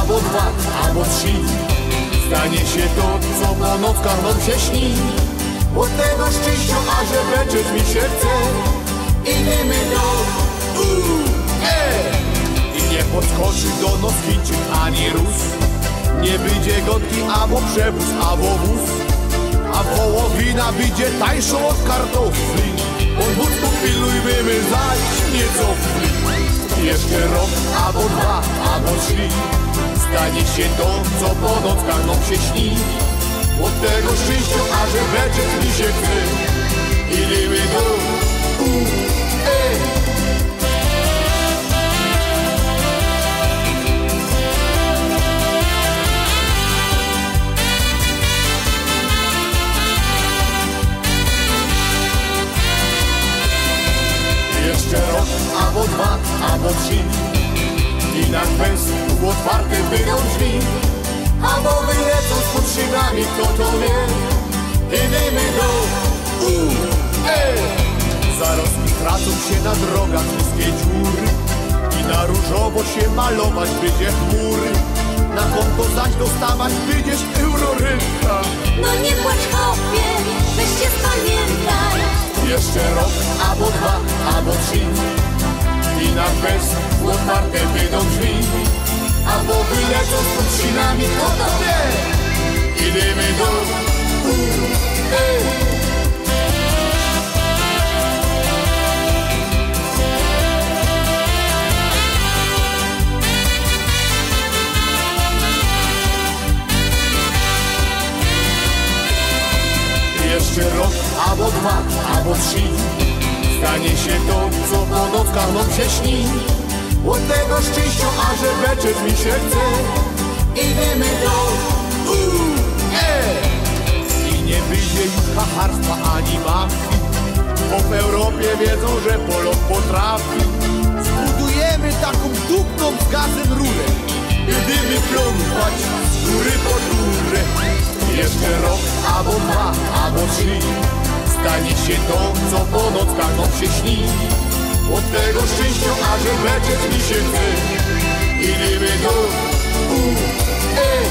albo dwa, albo trzy. Stanie się to, co po nockach nam się śni. Od tego szczęścia, a że mi się chce Idziemy do UE I nie podskoczy do nos Chińczyk ani Rus. Nie będzie gotki, albo przewóz, albo wóz. A wołowina będzie tańszą od kartofli. Od wódku pilujmy zaś nieco. Jeszcze rok, albo dwa, trzy Stanie się to, co po nockach nam się śni. Od tego szczęścia, a że beczeć mi się chce Idziemy do UE Jeszcze rok, albo dwa, albo trzy I na kwest otwarte będą drzwi. Albo wylecą spod szybami, kto to wie? Idziemy do UE Zaroski tracą się na drogach niskie dziury. I na różowo się malować będzie chmury Na konto zaś dostawać będziesz eurorynka No nie płacz chłopie, weź się spamiętaj Jeszcze rok, albo dwa, albo trzy. I na kwest otwarte będą drzwi. Albo wylecą z podsinami, kto to wie. Idziemy do UE Jeszcze rok, albo dwa, albo trzy Stanie się to, co po nockach nam się śni. Od tego szczęścia, a że beczeć mi się chce. Idziemy do UE I nie wyjdzie już hacharstwa ani mafii Bo w Europie wiedzą, że Polok potrafi nam się śni. Od tego szczęścia, a że beczeć mi się chce. Idziemy do UE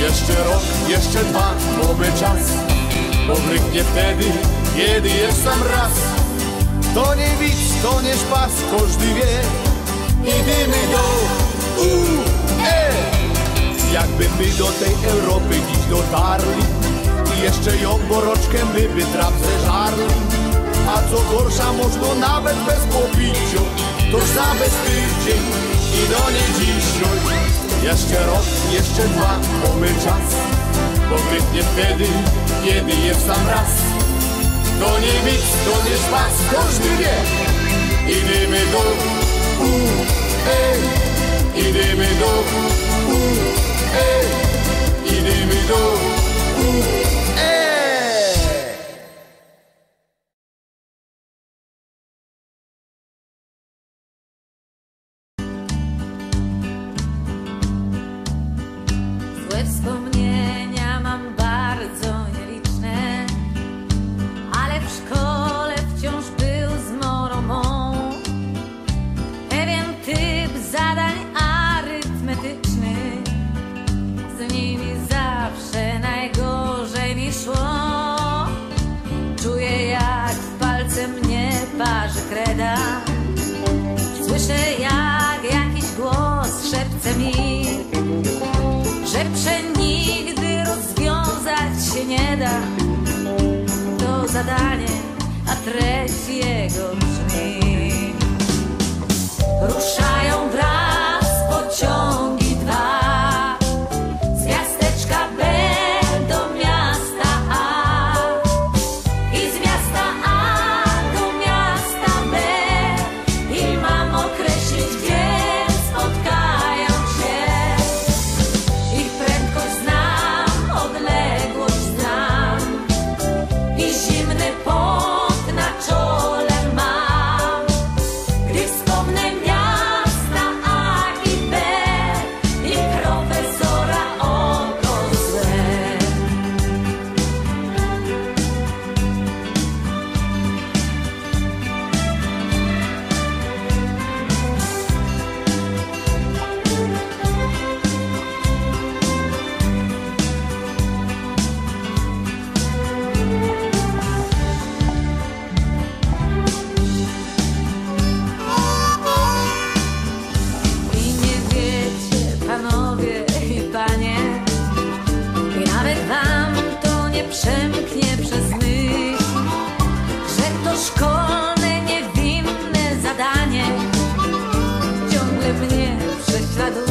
Jeszcze rok, jeszcze dwa, mamy czas. Bo ryknie wtedy, kiedy jest sam raz To nie widz, to nie szpas, każdy wie. Idziemy do UE Jakby my do tej Europy dziś dotarli I jeszcze ją boroczkę my by trap zeżarli. A co gorsza, można nawet bez popiciu To za bez tydzień i do nie dzisiaj Jeszcze rok, jeszcze dwa, mamy czas. Bo grypnie wtedy, kiedy jest sam raz To nie nic, to nie szpas, każdy wie Idziemy do UE Idziemy do UE Idziemy do UE Złe zadań arytmetycznych Z nimi zawsze najgorzej mi szło. Czuję jak w palce mnie parzy kreda. Słyszę jak jakiś głos szepce mi że przenigdy rozwiązać się nie da. To zadanie, a treść jego brzmi. Rusza mnie prześladuje.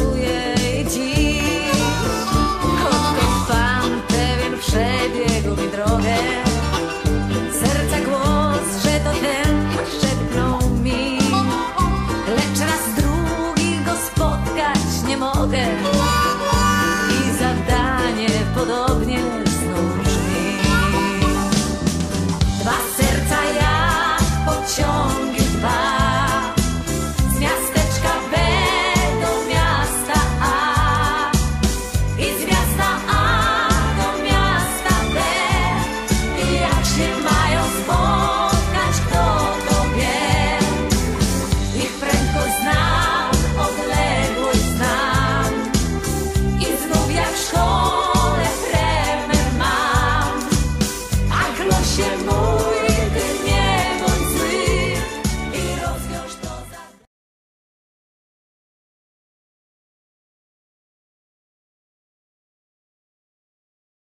羡慕。